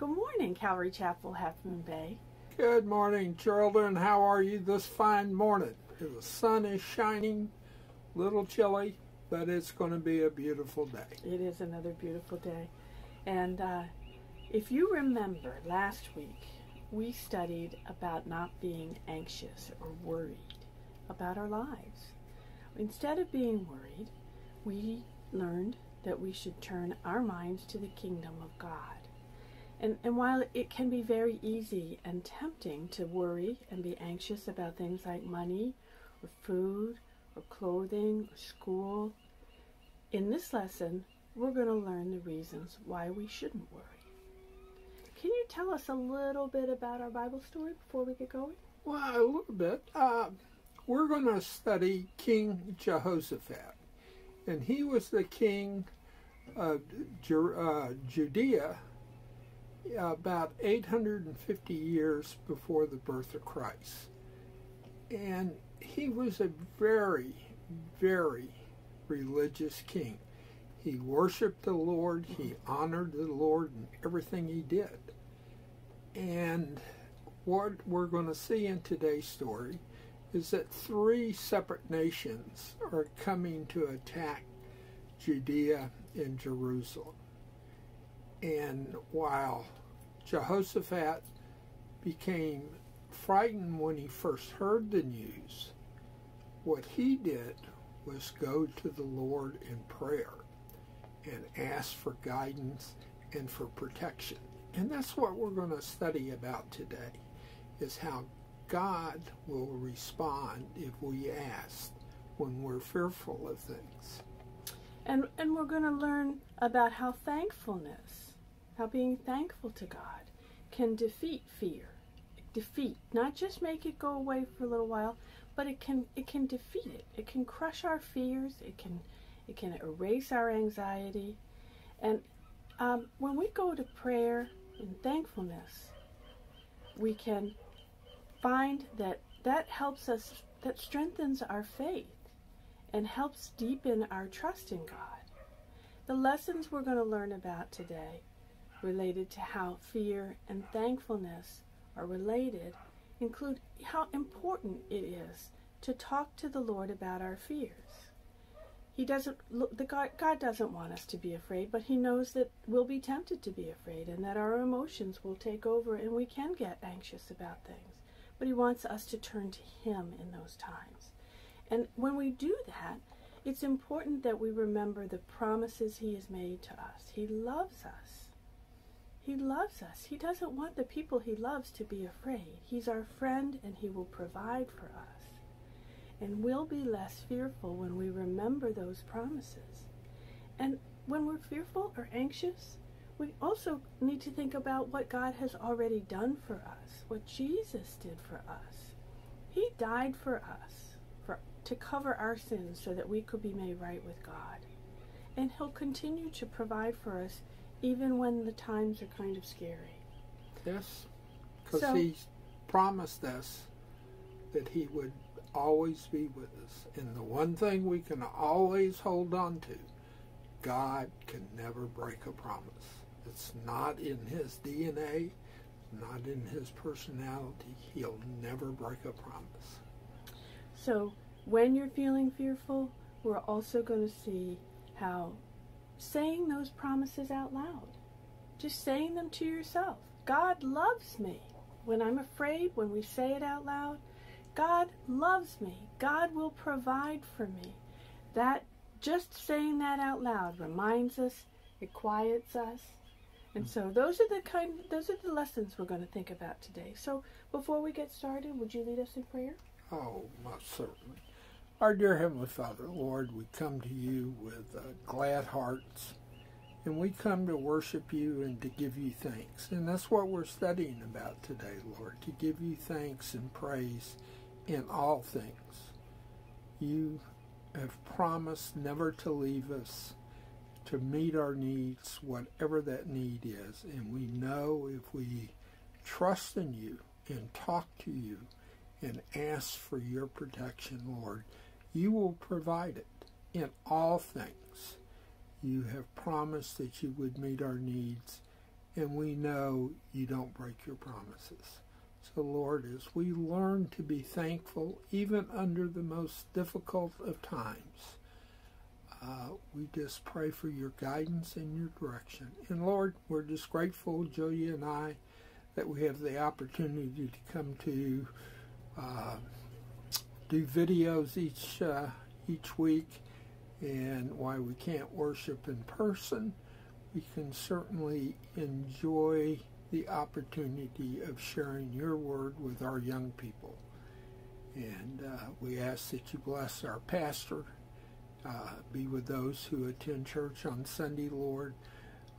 Good morning, Calvary Chapel, Half Moon Bay. Good morning, children. How are you this fine morning? The sun is shining, a little chilly, but it's going to be a beautiful day. It is another beautiful day. And uh, if you remember last week, we studied about not being anxious or worried about our lives. Instead of being worried, we learned that we should turn our minds to the kingdom of God. And, and while it can be very easy and tempting to worry and be anxious about things like money or food or clothing or school, in this lesson, we're going to learn the reasons why we shouldn't worry. Can you tell us a little bit about our Bible story before we get going? Well, a little bit. Uh, we're going to study King Jehoshaphat. And he was the king of uh, Judea about 850 years before the birth of Christ. And he was a very, very religious king. He worshiped the Lord, he honored the Lord in everything he did. And what we're going to see in today's story is that three separate nations are coming to attack Judea and Jerusalem. And while Jehoshaphat became frightened when he first heard the news, what he did was go to the Lord in prayer and ask for guidance and for protection. And that's what we're going to study about today is how God will respond if we ask when we're fearful of things. And and we're going to learn about how thankfulness, how being thankful to God can defeat fear. Defeat, not just make it go away for a little while, but it can it can defeat it. It can crush our fears. It can it can erase our anxiety. And um, when we go to prayer in thankfulness, we can find that that helps us, that strengthens our faith and helps deepen our trust in God. The lessons we're going to learn about today related to how fear and thankfulness are related include how important it is to talk to the Lord about our fears. He doesn't look the God, God doesn't want us to be afraid, but he knows that we'll be tempted to be afraid and that our emotions will take over and we can get anxious about things. But he wants us to turn to him in those times. And when we do that, it's important that we remember the promises he has made to us. He loves us. He loves us. He doesn't want the people he loves to be afraid. He's our friend and he will provide for us and we'll be less fearful when we remember those promises. And when we're fearful or anxious, we also need to think about what God has already done for us, what Jesus did for us. He died for us for, to cover our sins so that we could be made right with God. And He'll continue to provide for us even when the times are kind of scary. Yes, because so, He promised us that He would always be with us. And the one thing we can always hold on to, God can never break a promise. It's not in his DNA, not in his personality. He'll never break a promise. So when you're feeling fearful, we're also going to see how saying those promises out loud, just saying them to yourself. God loves me. When I'm afraid, when we say it out loud, God loves me. God will provide for me. That just saying that out loud reminds us, it quiets us. And so those are the kind those are the lessons we're going to think about today. So before we get started, would you lead us in prayer? Oh, most certainly. Our dear Heavenly Father, Lord, we come to you with uh, glad hearts, and we come to worship you and to give you thanks. And that's what we're studying about today, Lord, to give you thanks and praise in all things. You have promised never to leave us, to meet our needs, whatever that need is. And we know if we trust in you and talk to you and ask for your protection, Lord, you will provide it in all things. You have promised that you would meet our needs, and we know you don't break your promises. So, Lord, as we learn to be thankful, even under the most difficult of times, uh, we just pray for your guidance and your direction. And Lord, we're just grateful, Julia and I, that we have the opportunity to come to uh, do videos each uh, each week. And why we can't worship in person, we can certainly enjoy the opportunity of sharing your word with our young people. And uh, we ask that you bless our pastor uh, be with those who attend church on Sunday, Lord.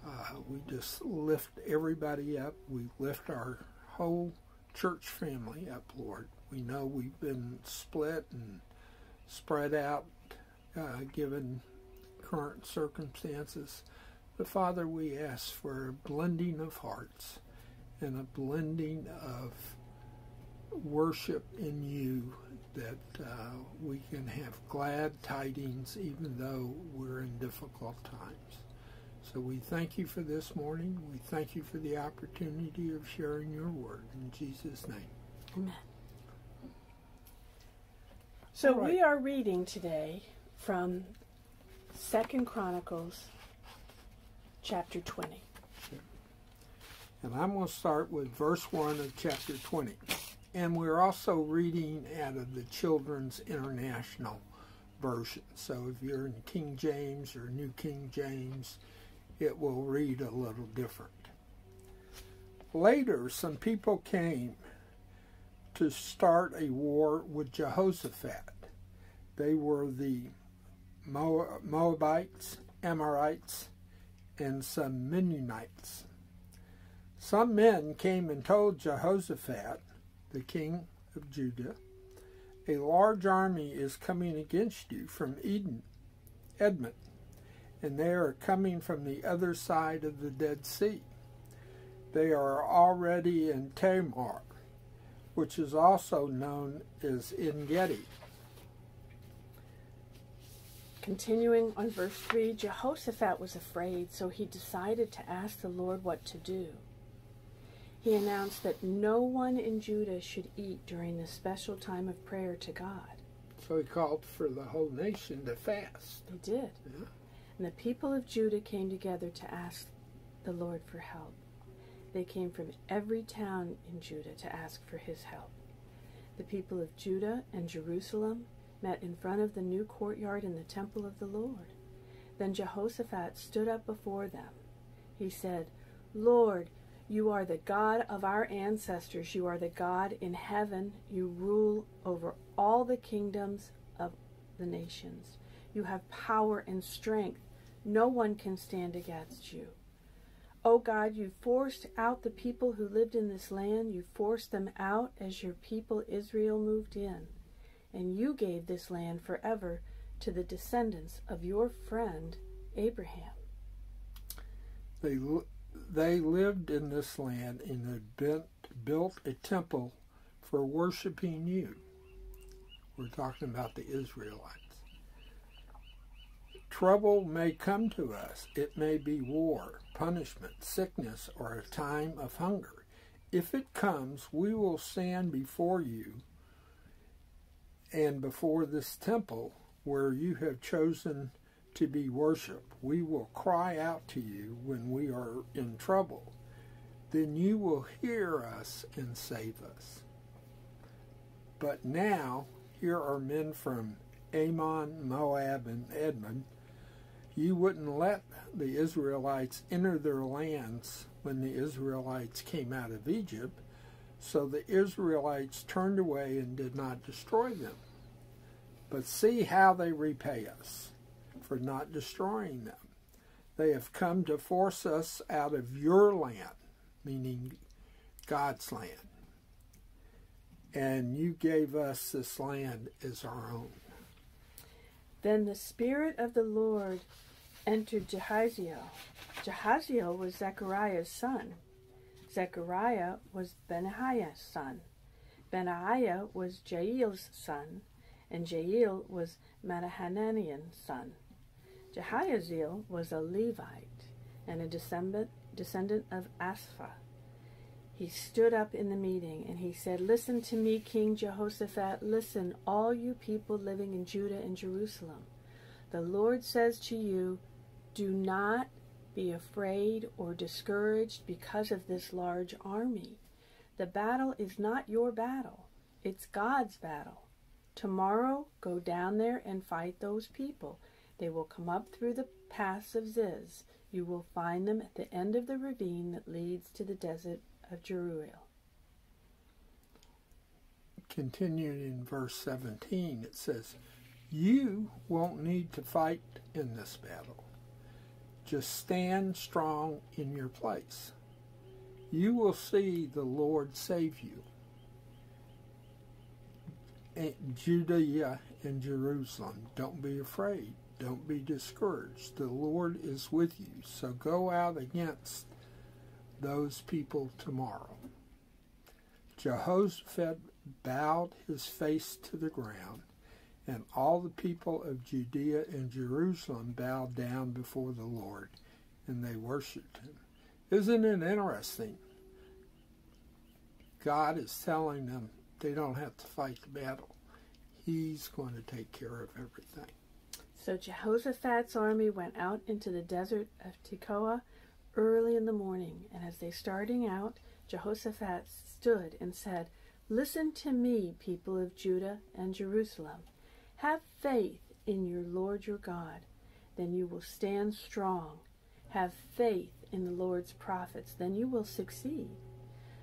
Uh, we just lift everybody up. We lift our whole church family up, Lord. We know we've been split and spread out uh, given current circumstances. But Father, we ask for a blending of hearts and a blending of worship in you that uh, we can have glad tidings even though we're in difficult times. So we thank you for this morning. We thank you for the opportunity of sharing your word. In Jesus' name. Amen. So right. we are reading today from Second Chronicles chapter 20. And I'm going to start with verse 1 of chapter 20. And we're also reading out of the Children's International Version. So if you're in King James or New King James, it will read a little different. Later, some people came to start a war with Jehoshaphat. They were the Moabites, Amorites, and some Mennonites. Some men came and told Jehoshaphat the king of Judah, a large army is coming against you from Eden, Edom, and they are coming from the other side of the Dead Sea. They are already in Tamar, which is also known as En Gedi. Continuing on verse 3, Jehoshaphat was afraid, so he decided to ask the Lord what to do he announced that no one in Judah should eat during the special time of prayer to God. So he called for the whole nation to fast. They did. Yeah. And the people of Judah came together to ask the Lord for help. They came from every town in Judah to ask for his help. The people of Judah and Jerusalem met in front of the new courtyard in the temple of the Lord. Then Jehoshaphat stood up before them. He said, Lord, you are the God of our ancestors. You are the God in heaven. You rule over all the kingdoms of the nations. You have power and strength. No one can stand against you. O oh God, you forced out the people who lived in this land. You forced them out as your people Israel moved in. And you gave this land forever to the descendants of your friend Abraham. They they lived in this land and had been, built a temple for worshiping you. We're talking about the Israelites. Trouble may come to us. It may be war, punishment, sickness, or a time of hunger. If it comes, we will stand before you and before this temple where you have chosen to be worshiped. We will cry out to you when we are in trouble. Then you will hear us and save us. But now here are men from Ammon, Moab, and Edom. You wouldn't let the Israelites enter their lands when the Israelites came out of Egypt, so the Israelites turned away and did not destroy them. But see how they repay us for not destroying them. They have come to force us out of your land, meaning God's land. And you gave us this land as our own. Then the Spirit of the Lord entered Jahaziel. Jahaziel was Zechariah's son. Zechariah was Benaiah's son. Benaiah was Jael's son, and Jael was Mattathiah's son. Jahaziel was a Levite and a descendant descendant of Asaph. He stood up in the meeting and he said, Listen to me, King Jehoshaphat. Listen, all you people living in Judah and Jerusalem. The Lord says to you, Do not be afraid or discouraged because of this large army. The battle is not your battle, it's God's battle. Tomorrow, go down there and fight those people. They will come up through the pass of Ziz. You will find them at the end of the ravine that leads to the desert of Jeruel. Continuing in verse 17, it says, You won't need to fight in this battle. Just stand strong in your place. You will see the Lord save you. And Judea and Jerusalem, don't be afraid. Don't be discouraged. The Lord is with you. So go out against those people tomorrow. Jehoshaphat bowed his face to the ground, and all the people of Judea and Jerusalem bowed down before the Lord, and they worshipped him. Isn't it interesting? God is telling them they don't have to fight the battle. He's going to take care of everything. So Jehoshaphat's army went out into the desert of Tekoa early in the morning, and as they starting out, Jehoshaphat stood and said, Listen to me, people of Judah and Jerusalem. Have faith in your Lord your God, then you will stand strong. Have faith in the Lord's prophets, then you will succeed.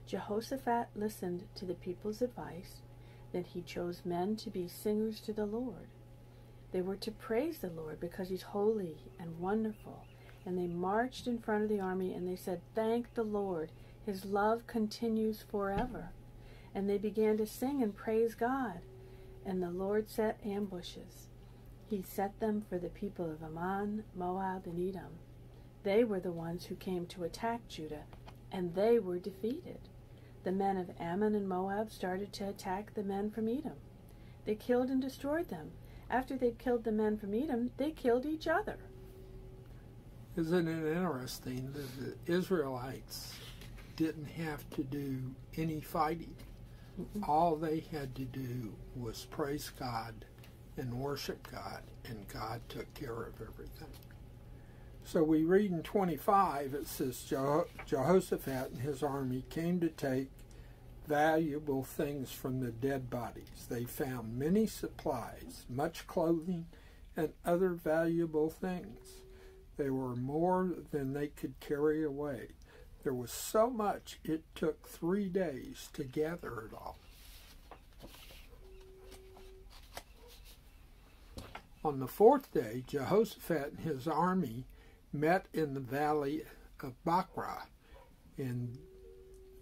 Jehoshaphat listened to the people's advice. Then he chose men to be singers to the Lord. They were to praise the Lord because he's holy and wonderful and they marched in front of the army and they said, Thank the Lord, his love continues forever. And they began to sing and praise God. And the Lord set ambushes. He set them for the people of Ammon, Moab, and Edom. They were the ones who came to attack Judah, and they were defeated. The men of Ammon and Moab started to attack the men from Edom. They killed and destroyed them. After they'd killed the men from Edom, they killed each other. Isn't it interesting that the Israelites didn't have to do any fighting? Mm-hmm. All they had to do was praise God and worship God, and God took care of everything. So we read in 25, it says Jehoshaphat and his army came to take valuable things from the dead bodies. They found many supplies, much clothing, and other valuable things. They were more than they could carry away. There was so much it took three days to gather it all. On the fourth day, Jehoshaphat and his army met in the valley of Beracah, and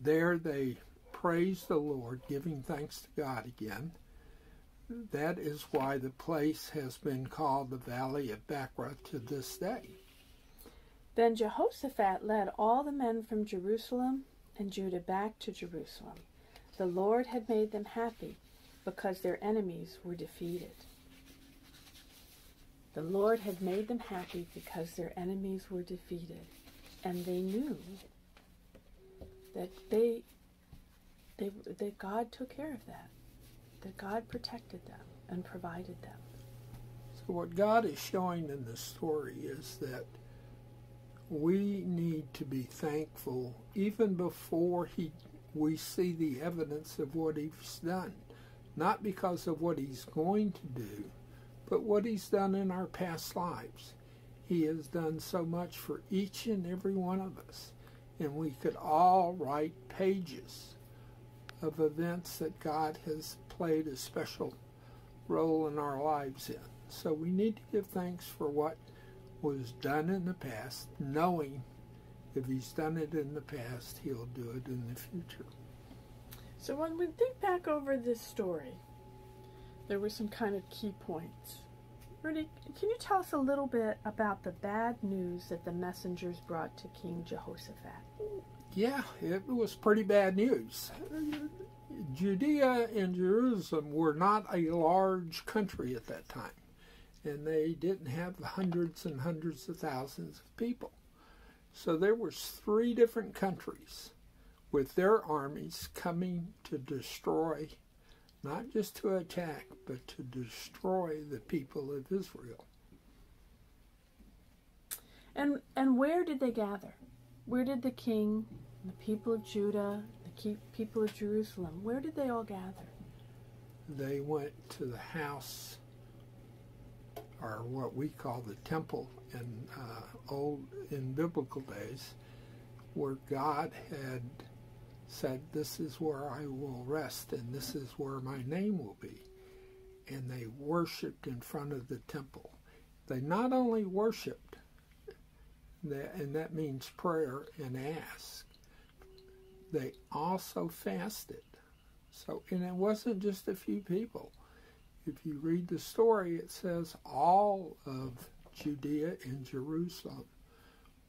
there they praised the Lord, giving thanks to God again. That is why the place has been called the Valley of Beracah to this day. Then Jehoshaphat led all the men from Jerusalem and Judah back to Jerusalem. The Lord had made them happy because their enemies were defeated. The Lord had made them happy because their enemies were defeated. And they knew that they, they that God took care of that. That God protected them and provided them. So what God is showing in this story is that we need to be thankful even before he we see the evidence of what he's done. Not because of what he's going to do but what he's done in our past lives. He has done so much for each and every one of us and we could all write pages of events that God has played a special role in our lives in. So we need to give thanks for what was done in the past, knowing if he's done it in the past, he'll do it in the future. So when we think back over this story, there were some kind of key points. Rudy, can you tell us a little bit about the bad news that the messengers brought to King Jehoshaphat? Yeah, it was pretty bad news. Judea and Jerusalem were not a large country at that time and they didn't have hundreds and hundreds of thousands of people. So there was three different countries with their armies coming to destroy, not just to attack, but to destroy the people of Israel. And and where did they gather? Where did the king, the people of Judah, the people of Jerusalem, where did they all gather? They went to the house, or what we call the temple in uh, old in biblical days, where God had said, "This is where I will rest, and this is where my name will be." And they worshipped in front of the temple. They not only worshipped, and that means prayer and ask. They also fasted. So, and it wasn't just a few people. If you read the story, it says all of Judea and Jerusalem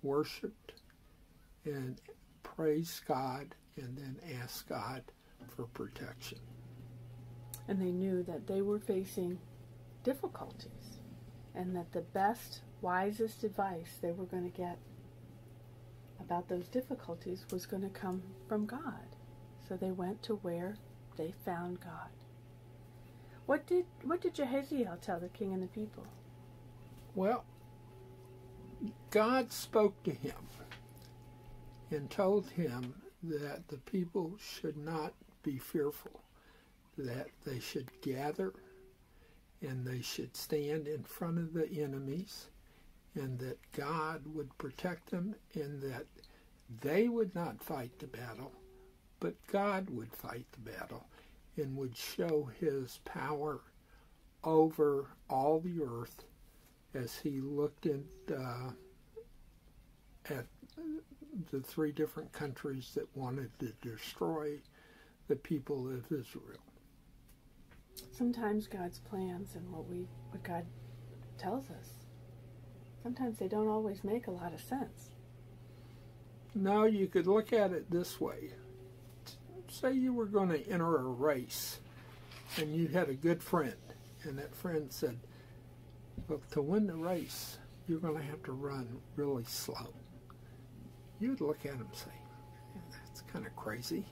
worshiped and praised God and then asked God for protection. And they knew that they were facing difficulties and that the best wisest advice they were going to get about those difficulties was going to come from God. So they went to where they found God. What did what did Jahaziel tell the king and the people? Well, God spoke to him and told him that the people should not be fearful, that they should gather and they should stand in front of the enemies and that God would protect them and that they would not fight the battle, but God would fight the battle and would show his power over all the earth as he looked at, uh, at the three different countries that wanted to destroy the people of Israel. Sometimes God's plans and what we what God tells us sometimes they don't always make a lot of sense. No, you could look at it this way. Say you were going to enter a race and you had a good friend, and that friend said, Well, to win the race, you're going to have to run really slow. You'd look at him and say, That's kind of crazy.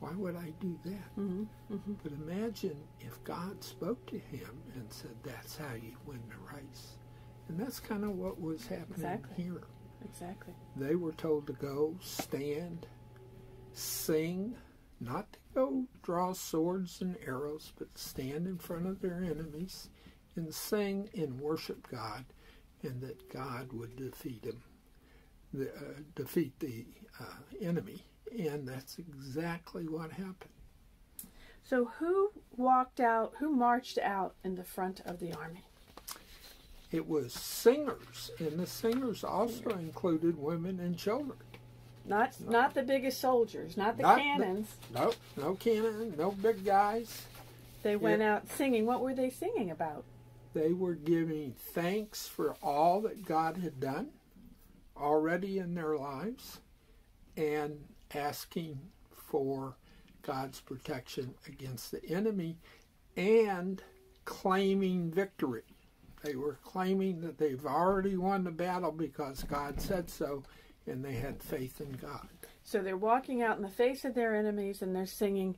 Why would I do that? Mm-hmm, mm-hmm. But imagine if God spoke to him and said, That's how you win the race. And that's kind of what was happening exactly. here. Exactly. They were told to go stand, sing, not to go draw swords and arrows, but stand in front of their enemies and sing and worship God, and that God would defeat him, the, uh, defeat the uh, enemy. And that's exactly what happened. So, who walked out, who marched out in the front of the army? it was singers, and the singers also included women and children. Not not the biggest soldiers, not the not cannons. The, no, no cannon, no big guys. They went it, out singing. What were they singing about? They were giving thanks for all that God had done already in their lives and asking for God's protection against the enemy and claiming victory. They were claiming that they've already won the battle because God said so, and they had faith in God. So they're walking out in the face of their enemies and they're singing,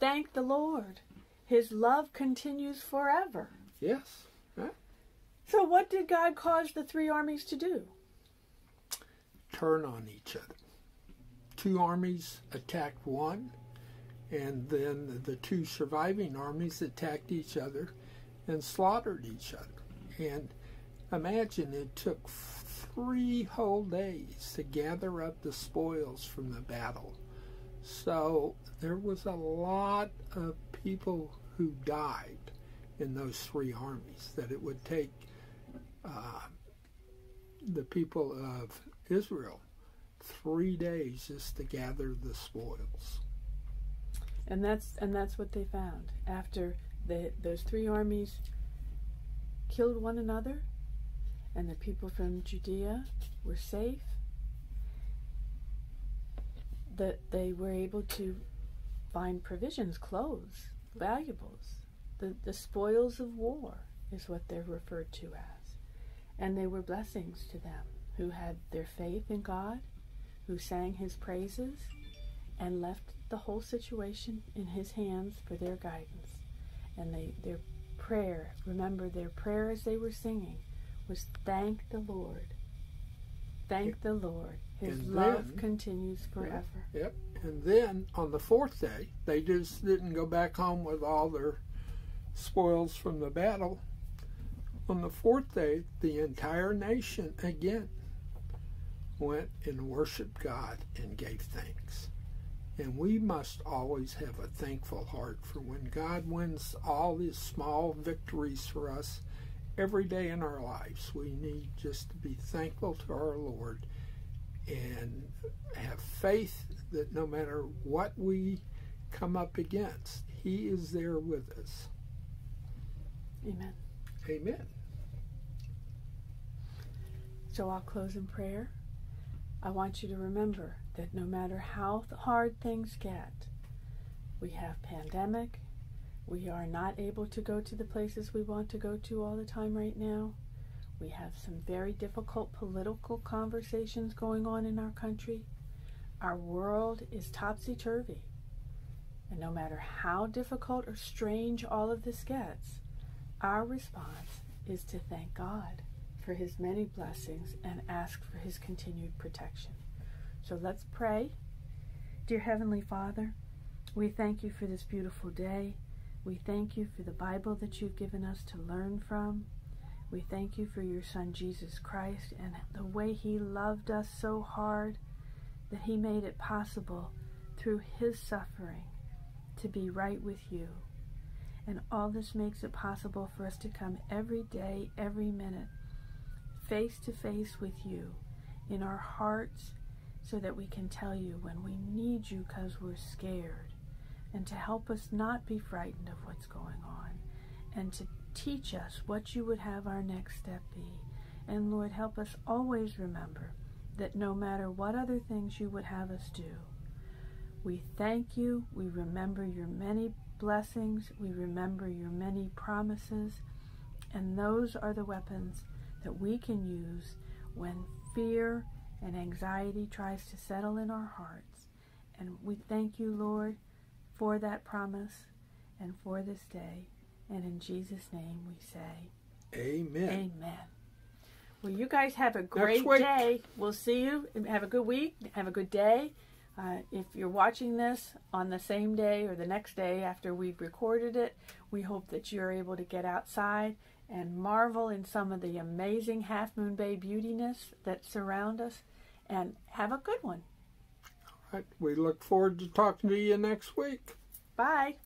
Thank the Lord. His love continues forever. Yes. So, what did God cause the three armies to do? Turn on each other. Two armies attacked one, and then the two surviving armies attacked each other and slaughtered each other. And imagine it took three whole days to gather up the spoils from the battle. So there was a lot of people who died in those three armies that it would take uh, the people of Israel three days just to gather the spoils. And that's and that's what they found after the, those three armies killed one another, and the people from Judea were safe, that they were able to find provisions, clothes, valuables. The, the spoils of war is what they're referred to as. And they were blessings to them who had their faith in God, who sang his praises, and left the whole situation in his hands for their guidance. And they, their prayer, remember their prayer as they were singing, was thank the Lord. Thank the Lord. His And love then- continues forever. Yep. And then on the fourth day, they just didn't go back home with all their spoils from the battle. On the fourth day, the entire nation again went and worshiped God and gave thanks. And we must always have a thankful heart for when God wins all these small victories for us every day in our lives. We need just to be thankful to our Lord and have faith that no matter what we come up against, He is there with us. Amen. Amen. So I'll close in prayer. I want you to remember that no matter how hard things get, we have pandemic, we are not able to go to the places we want to go to all the time right now. We have some very difficult political conversations going on in our country. Our world is topsy turvy. And no matter how difficult or strange all of this gets, our response is to thank God for his many blessings and ask for his continued protection. So let's pray. Dear Heavenly Father, we thank you for this beautiful day. We thank you for the Bible that you've given us to learn from. We thank you for your Son Jesus Christ and the way he loved us so hard that he made it possible through his suffering to be right with you. And all this makes it possible for us to come every day, every minute, face to face with you in our hearts so that we can tell you when we need you because we're scared and to help us not be frightened of what's going on and to teach us what you would have our next step be. And Lord, help us always remember that no matter what other things you would have us do, we thank you, we remember your many blessings, we remember your many promises, and those are the weapons that we can use when fear and anxiety tries to settle in our hearts. And we thank you, Lord, for that promise and for this day. And in Jesus' name we say, Amen. Amen. Well, you guys have a great day. We'll see you. Have a good week. Have a good day. Uh, if you're watching this on the same day or the next day after we've recorded it, we hope that you're able to get outside and marvel in some of the amazing Half Moon Bay beautiness that surround us. And have a good one. We look forward to talking to you next week. Bye.